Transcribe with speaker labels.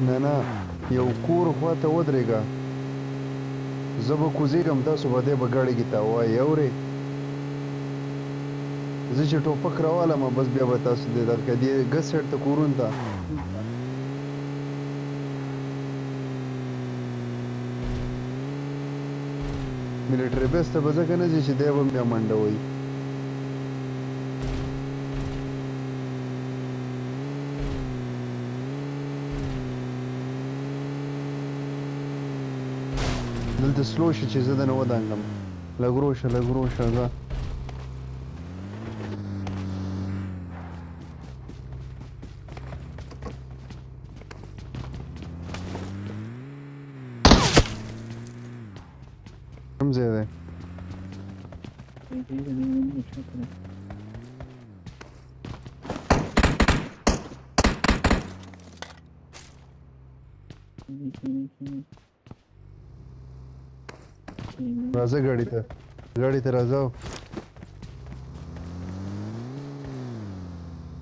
Speaker 1: نه نه. یو کور خواته ودرېږه. زه به کوزېږم تاسو به دی به ګاډي کې تاوایي اورې زه چې ټوپک راوالم بس بیا به تاسو دې درکه. دې ګس سیټ ته کورون ته. ملټری بیس ته به ځکه نه ځي چې دی به بیا منډه وایي دلته سلو شي چې زه دنه ودانګم لږ روشه لږ روشه ځه کوم ځای دی راځه ګاډي ته ګاډي ته راځه